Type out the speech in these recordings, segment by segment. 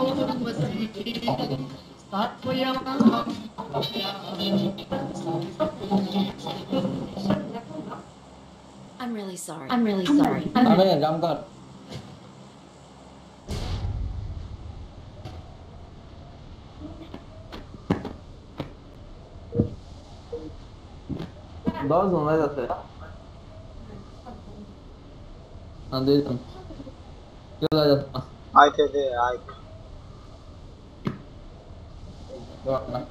I'm really sorry. I'm really sorry. I'm I'm in. I'm gone. Bazı onlar zaten. Anladım. Yollar yapma. Ay tebe, ay tebe. được lắm.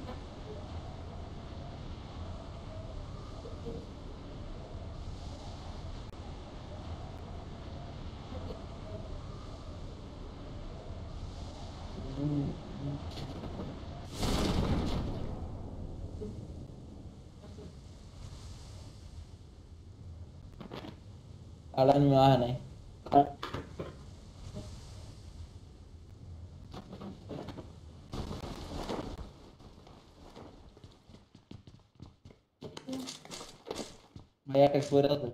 À, Alan Moore này. voorraad.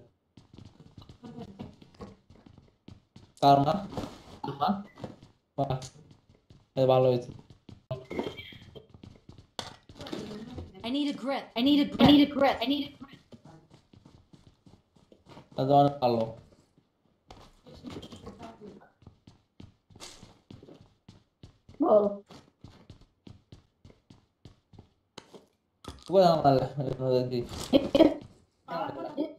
Karma. Karma. Wacht. Het. I need a grip. I need a grip. I need a grip. I need a grip. Dat was een palo. Oh. Bueno, vale, no.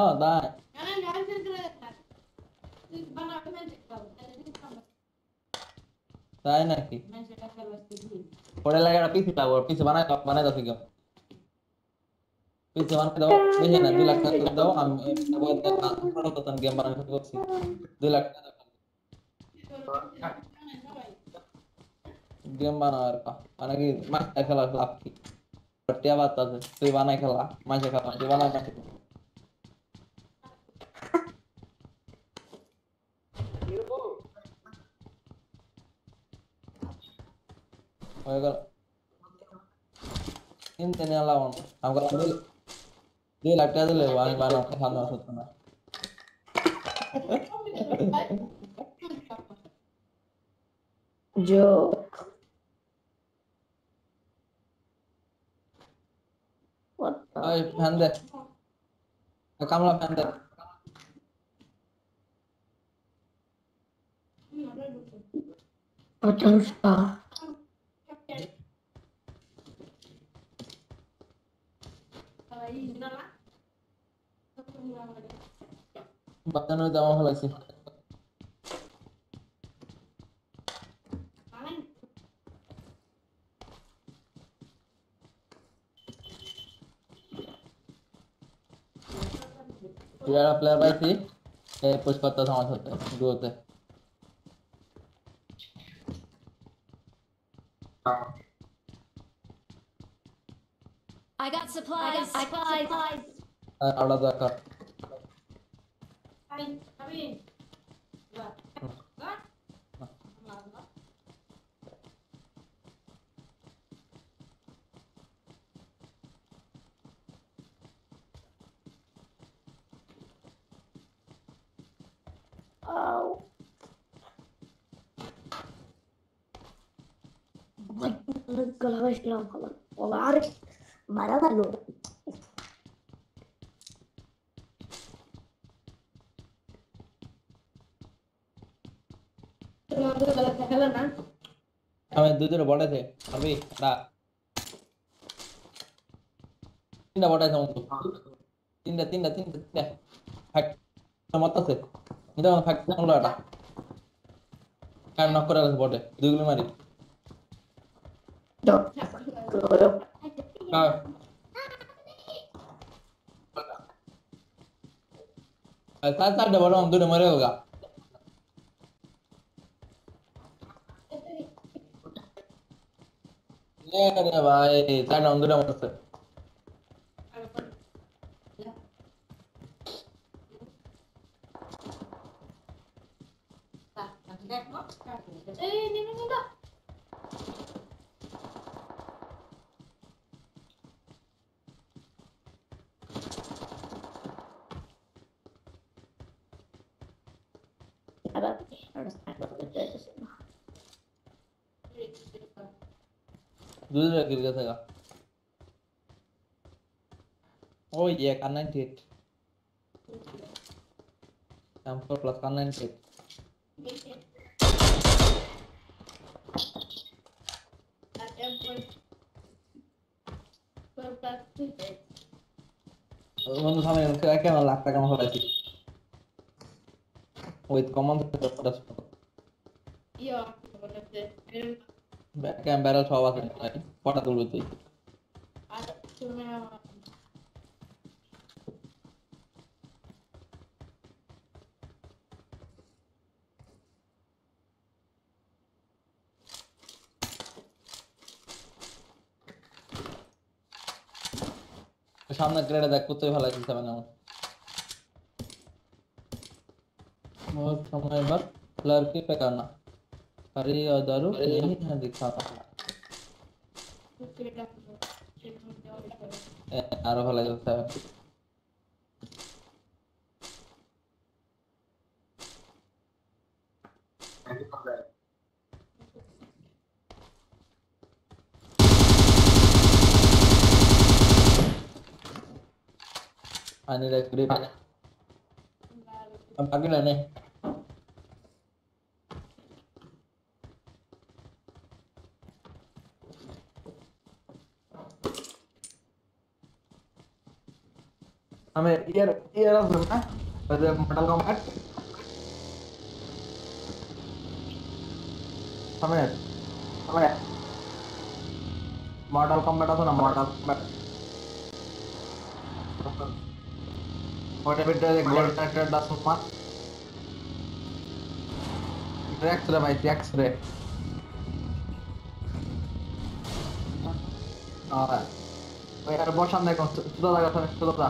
পরে হ্যাঁ তাই তাই নাকি পরে লাগে একটা পিসি পাবো পিসি বানাই বানাই দাও শিখো পিসি বানাই দাও বেশি না দুই লাখ টাকা করে দাও আমি প্রথম গেম বানাই শুরু করছি দুই লাখ টাকা গেম বানাও আর কা মানে কি মাস্টার খেলা লাভ কি টিয়া বাত আছে তুই বানাই খেলা মাসে খেলা তুই বানাই I'm gonna इन देने वाला हूँ आपका दे दे लगता है तो ले वाले बार आपके साथ में सोचता मैं जो ओए पहन दे कमला पहन दे पचास का Uh, বাজানো জামা ফেলাইছি যারা প্লেয়ার পাইছি এই পুশ করতে আমার সাথে ডুয়োতে I got supplies. I got supplies. Arada kal. Abi. Bak. Bak. Oh. Like, let's go, let's get on, hold on. Well, I বটেছে আমি না তিনটা আমার তিনটা তিনটা তিনটা তিনটা। ফাইট মত আছে? এটা আমার ফাইট হলো এটা আর নক করে বটে দুইগুলো মারি। はい。साथ साथ डबल हम तो डमरे होगा ले अरे भाई साथ हम तो डमर से Eh, ni ni ni dah. दूसरा गिर गया था Oh iya, yeah, karena dia Campur plus kanan hit. plus sama yang kira-kira lah, kakak mau lagi. with command Yeah, back and barrel power. What are the you doing? সামনে গ্রেডে দেখ করতে ভালো লাগছে আমার और समय भर लड़की पे करना हरी और दारू यही है दिखाना এ, আরো ভালো লাগছে সেভেন I need a ये ये रख ईयर ईयर ऑफ़ है मॉडल कॉम्बैट समय समय मॉडल तो ना मॉडल कॉम्बैट फोटे बिट्टे गोल्ड टैक्टर दस मार ट्रैक्स रे भाई ट्रैक्स रे आ रहा है हाँ यार बॉस सामने कौन सुधा लगा था सुधा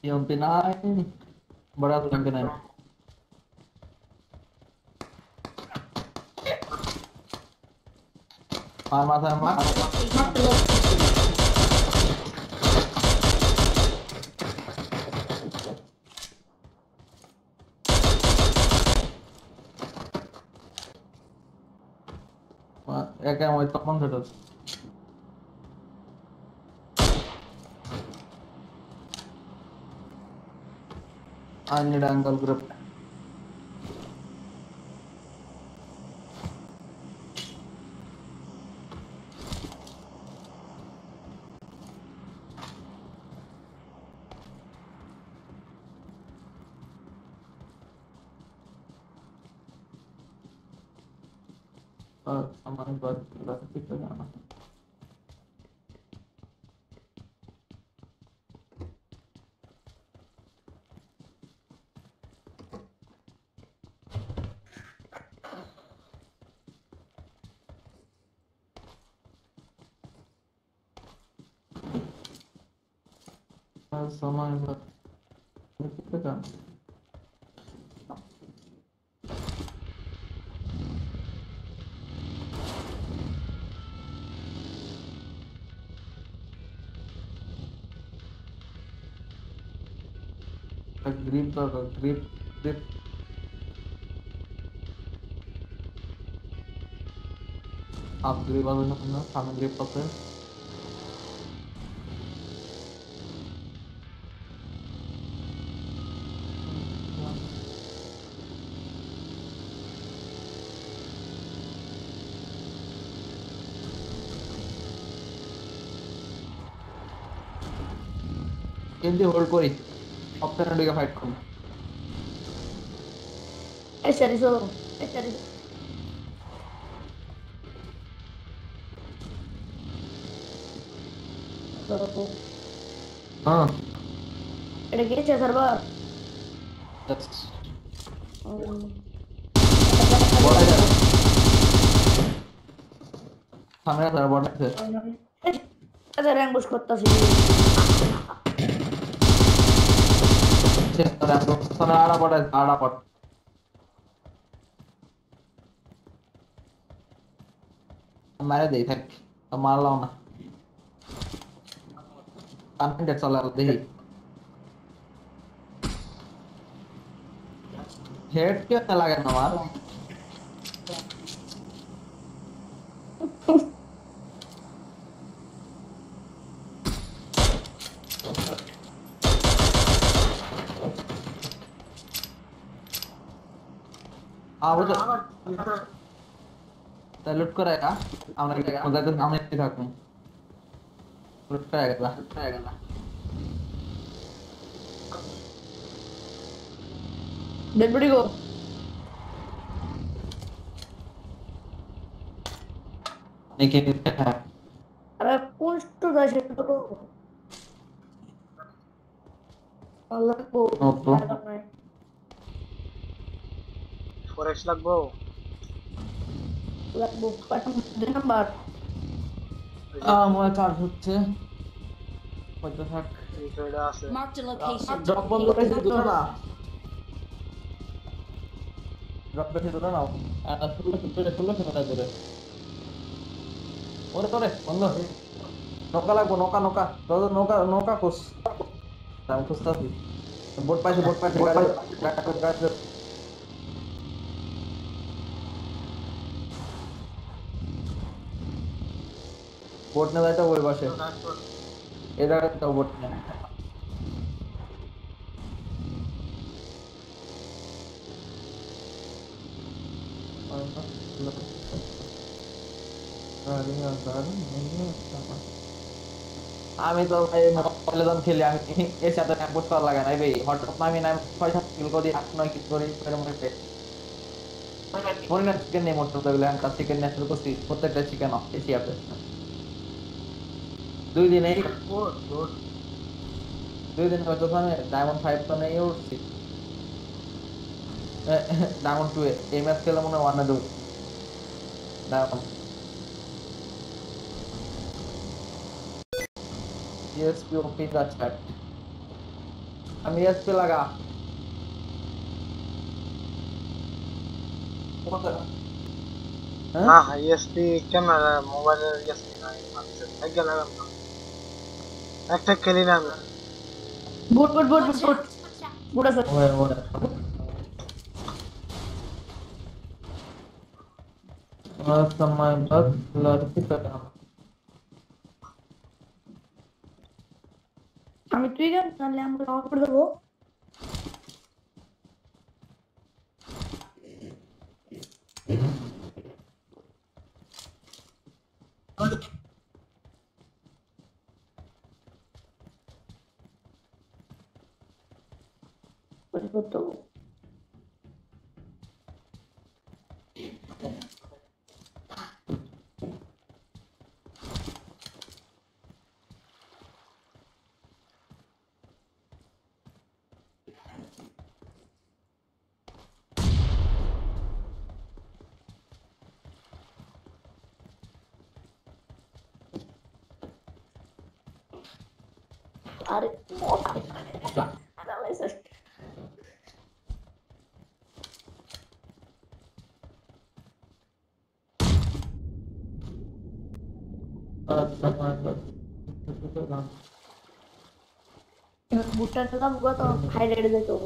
yang pinain berat yang pinain Mama sama Ya kayak mau itu pun terus. I need angle grip. और हमारे जाना। समय कितने का? ग्रिप ग्रिप ग्रिप आप ग्रिप वाले अपना सामने ग्रिप पकड़ না আপনার সামনে গ্রিপ আছে কিন্তু হোল্ড করি অপশনে ঢুকে ফাইট করব এই চারিশো এই চারিশো হ্যাঁ এটা গেছে সার্ভার জাস্ট বড় যা সামনে আছে বড় আছে আচ্ছা র্যাঙ্ক বুশ করতেছি आडापट आहे आडापट मारे दे। थक मार लाव ना कॉन्फिडेंट चला दे हेड क्यों लगा ना मार आवाज़ तर लूट कर आएगा आमने करायला आम्हाला मग आता काम येते टाकून लूट करायला लूट करायला डेड बॉडी है अरे कुछ तो दस को अलग को ओप्पो ফরেস্ট লাগবো? লাগবো। পাঠান নাম্বার। আমার কাজ হচ্ছে। হয়তো থাক এইটা আছে। মার্ক দ্য বন্ধ করে নৌকা লাগবো নৌকা নৌকা। তোদের নৌকা নৌকা খোঁজ। আমি খুঁজতে বোট পাইছি বোট পাইছি। બોટને নেওয়া এটা ওই પાસે এটা একটা તો બોટને আমি তো ভাই খেলি, আমি এর সাথে করতে লাগে নাই ভাই। হঠাৎ আমি নাই, ছয় সাত কিল করি, আট নয় কিল করি মনে না চিকেন নেই মোটর তো চিকেন নেশাল করছি, প্রত্যেকটা চিকেন অফ এসি এশিয়াতে দুই দিনেই দুই দিন হয়তো আমি ডায়মন্ড ফাইভ তো নেই উঠছি ডায়মন্ড টু এ এই ম্যাচ খেলে মনে হয় ওয়ানে দেবো ডায়মন্ড ESP ओपी का चैट हम ESP लगा না ইএসপি ক্যামেরা মোবাইলের ইএসপি নাই আচ্ছা ভাগ্য লাগাম না একটা খেলি না আমি বুট বুট বুট বুট বুট বুট আছে ओए ओए समय बस लड़की का काम আমি তুই গান তাহলে আমরা কভার করে দেবো 不懂 कबूतर तो खत्म हुआ तो हाईलाइट दे दो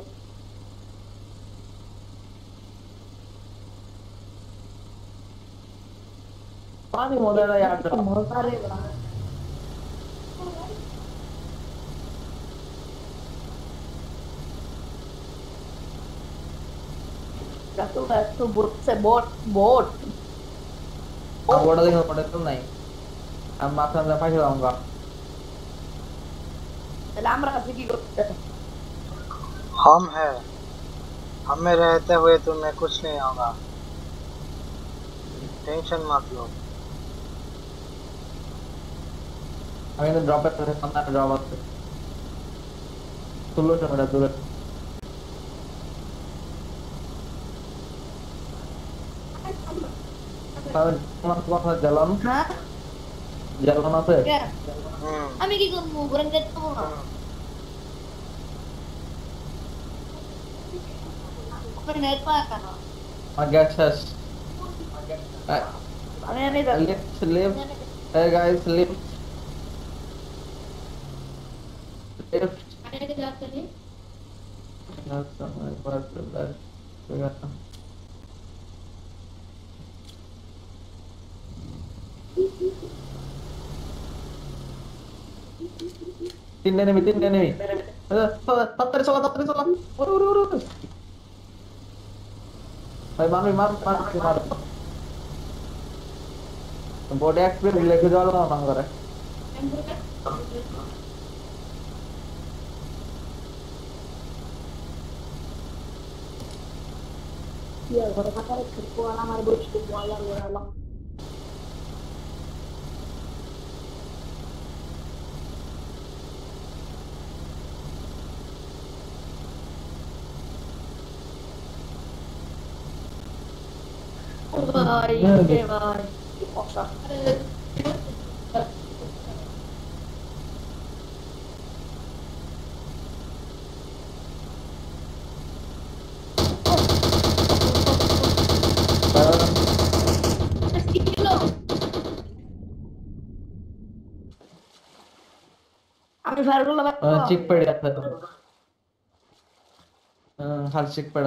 पानी मॉडल है यार। तो बहुत सारे तो तो बोट से बोट बोट। बोट देखना पड़े तो नहीं। अब माथा में दफ़ा चलाऊँगा सलाम राज़ी की हम है हम में रहते हुए तुम्हें कुछ नहीं होगा टेंशन मत लो I'm gonna drop it. I'm gonna drop it. Tullo chhamada tullo. Pavan, what what jalam? Huh? Jalan apa? Ya. Ami ki kamu berangkat tu. Apa net pak kan? Agassas. Ane ane dah. Let's live. Hey guys, live. Live. Ane ke jalan tu ni? Jalan sama. Pas lebar. Pegang. Thank you. Tinda nih, tinda nih. Tatar sholat, tatar sholat. Waduh, waduh, waduh. Baik, mami, mami, mami, mami. Tempo dek, bir, gila gitu lo, mang kore. Iya, kalau kata kerja vai, che vai. Ti posso fare... ಚಿಕ್ಕ ಪೇಡ ಹಾಲು ಚಿಕ್ಕ peda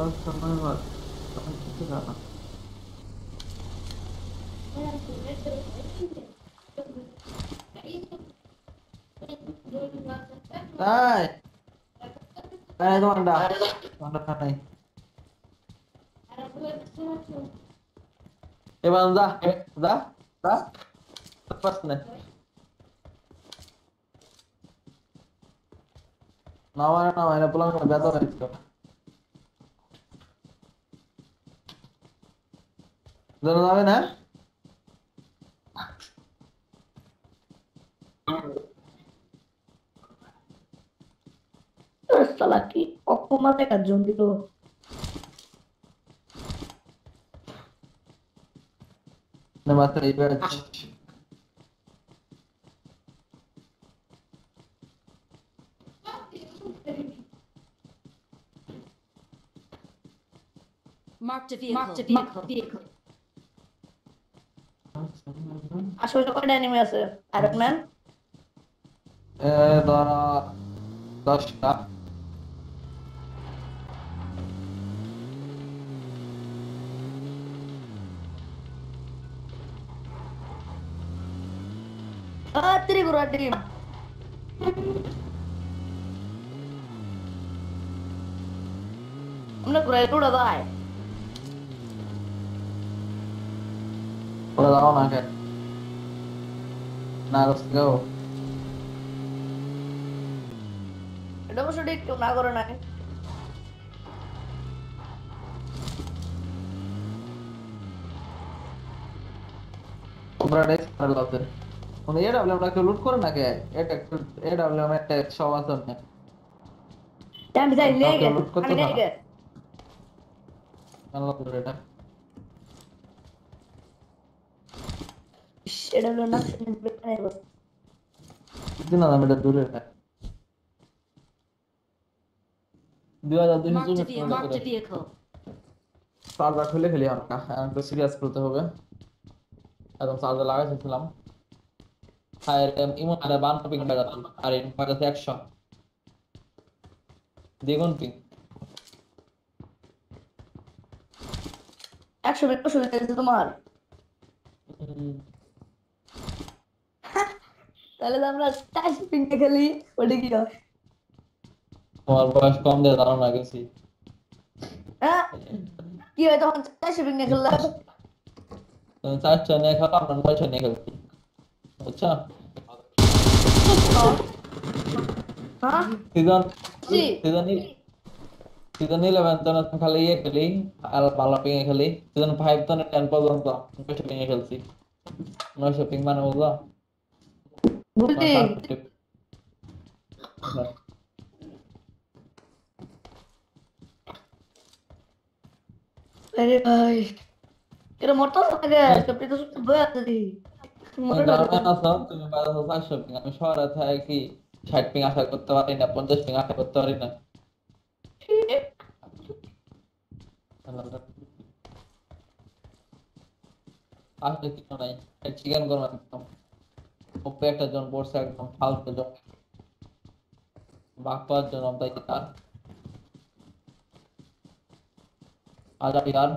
Kalau sampai lewat, sampai kita apa? Tay. Tay itu anda. Anda kan tay. Eh bang dah, dah, eh, dah. Lepas nih. nah, nah, ini pulang ke nah, itu. ধরে যাবে না সালা কি অকমাতে Curzon দিল না মাত্র এইবার Marked a vehicle. Marked a vehicle. vehicle. আশেপাশে কয়টা এনিমি আছে? আরেক ম্যান ধরো দশটা। ত্রিপুরা টিম আমরা ঘুরাই উড়ে ওরা দাও না Now let's go. Double shoot it to Nagoro 9. Brad is parallel there. On the AWM, like to loot Corona, AWM attack show us on it. Damn, is that leg? I'm a leg. I'm a leg. இடையிலனா plan ஆயிடும் इतना ना मेरा दूर है दीवार आदमी ने जो मैं मार चटी है खो सादा खुले खेले हम का हम तो सीरियस बोलते होगे एकदम सादा लगा से फ़िल्म हायर एम इमो आरे बान पिंग बजाते आरे इन पर से एक्शन देखूँ पिंग एक्शन में कुछ नहीं तुम्हारे পিং একশো একশো হয়ে গেছে তোমার তাহলে তো আমরা চারশো পিঙ্কে খেলি ওটা কি হয় তোমার বয়স কম দিয়ে জানো না গেছি হ্যাঁ কি হয় তখন চারশো পিঙ্কে খেললে তুমি চারশো নিয়ে খেলো আমরা নয়শো নিয়ে খেলছি বুঝছো হ্যাঁ সিজন জি। সিজন সিজন ইলেভেন তো না খালি ইয়ে খেলি আর ভালো পিং এ খেলি সিজন ফাইভ তো টেন পর্যন্ত নয়শো পিং এ খেলছি নয়শো পিং মানে বুঝলো বুঝলি আরে ভাই এটা মরতো আগে চপটি তো সব বয়ে আছে দি না আমি শহরে থাকি ষাট পিং আশা করতে পারি না পঞ্চাশ পিং আশা করতে পারি না আসলে কিছু নাই চিকেন করব ওপরে একটা জন পড়ছে একদম ফালতু জন বাঘ পাওয়ার জন্য তাই তার আজা ইয়ার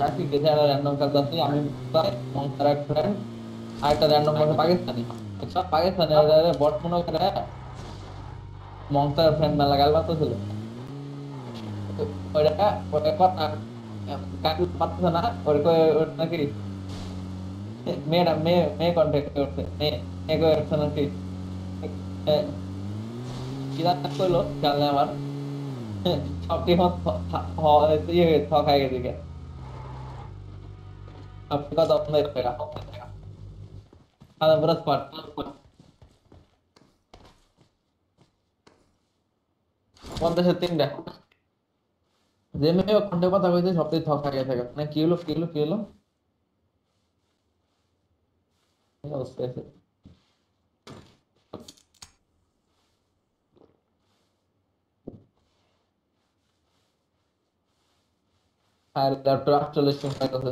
ট্রাফিক গেছে একটা র্যান্ডম খেলতেছি আমি প্রায় মঙ্কার এক ফ্রেন্ড আর একটা র্যান্ডম বসে পাকিস্তানি। সব পাকিস্তানি বট মনে করে মঙ্কার ফ্রেন্ড মেলা গাল মাত্র ছিল। ওইটা ওটা কথা কাকু পাচ্ছে না? ওর ওর নাকি মেয়েটা মেয়ে মেয়ে কন্ট্যাক্ট করছে। মেয়ে নাকি? জানলে আমার। সবটি ইয়ে ঠকাই গেছে আপনি কত আপনার Надо в распад. পঞ্চাশের তিনটা যে মেয়ে খন্ডে কথা কইতে সবটাই থক খাইয়া থাকে মানে কি হলো কি হলো কি হলো আর ল্যাপটপ আটচল্লিশ সময় কথা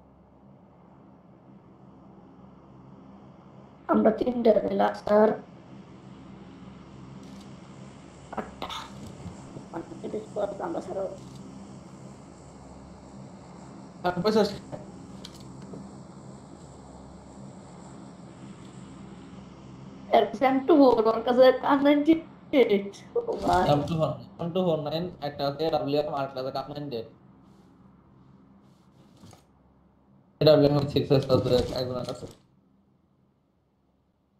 ஐம்பத்தி ரெண்டு அதில் sir apa sih? Exam to hold on because I can't do it. Exam to hold on to hold on at a day W mark as a command date. W six as a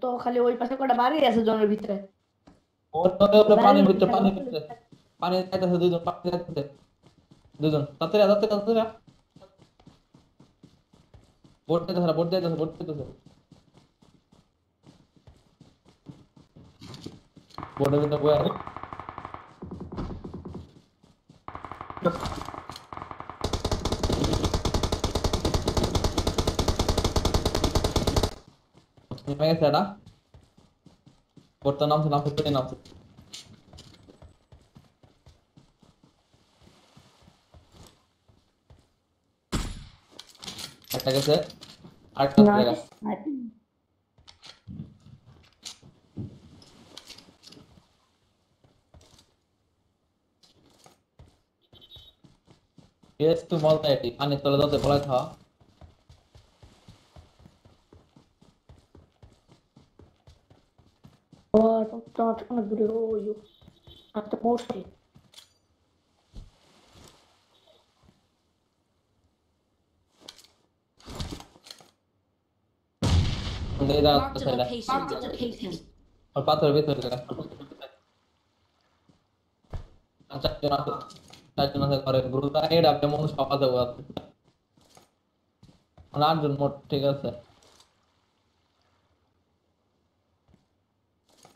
তো খালি ওই পাশে কটা বাড়ি আছে জনের ভিতরে ওর ওর ওর পানির ভিতরে পানির ভিতরে পানি যাইতেছে দুজন পানি যাইতেছে দুজন তাড়াতাড়ি আ, তাড়াতাড়ি আ, তাড়াতাড়ি আ। বোট যাইতেছে না বোট যাইতেছে বোট যাইতেছে বোটের ভিতরে বয়ে আছে নেমে গেছে এটা করতে নামছে নামছে করতে নামছে একটা গেছে আরেকটা চলে গেছে Yes, to multi. And it's a lot of volatile. Oh, don't, don't, I'm gonna grow you. At the most. तो तो तो जन मोट ठीक है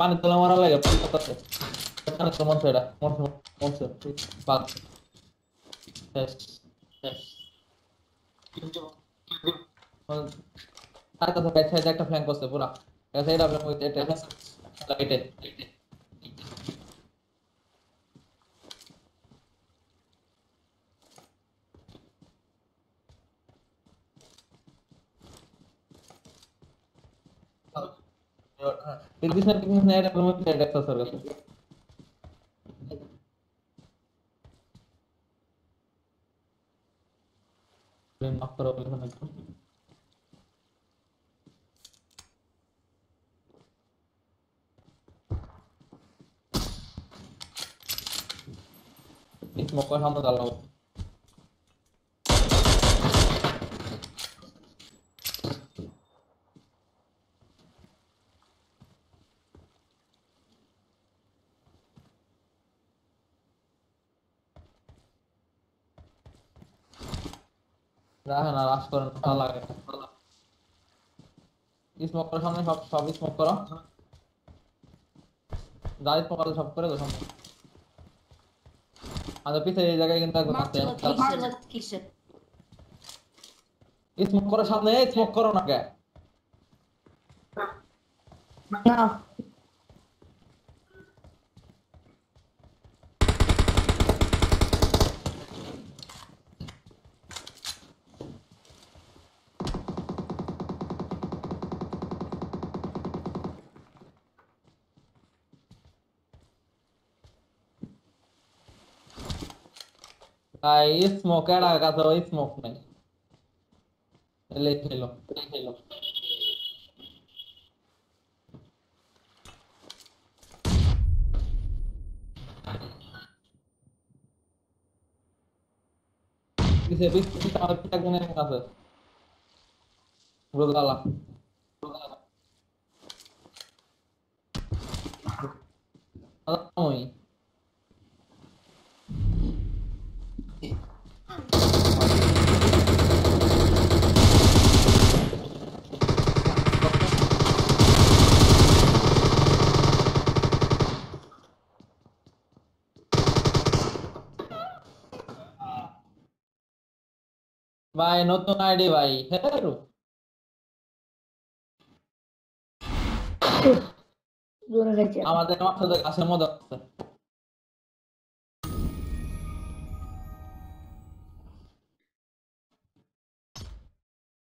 পানি তোলা মারা লাগে, পানি করতেছে তো মনছে এটা মনছে মনছে তার কাছে একটা ফ্ল্যাঙ্ক করছে পুরা। এটা এটা এটা এটা This is not net আপনার মধ্যে এটা একটা সার্ভিস মাফ করো এখানে রাখে না রাশ করেন ভালো লাগে। স্মোক করার সামনে সব সব স্মোক করো। যা স্মোক করে সব করে দাও সামনে আর আচ্ছা, পিছে এই জায়গায় কিন্তু একদম আছে স্মোক করার সামনে স্মোক করো না কে? না। भाई स्मोक है डाका तो स्मोक में ले खेलो ले खेलो किसे भी तार तक नहीं होगा सर रुक ला বাই নতুন আইডি ভাই হ্যাঁ আমাদের মাথা গাছের মতো আছে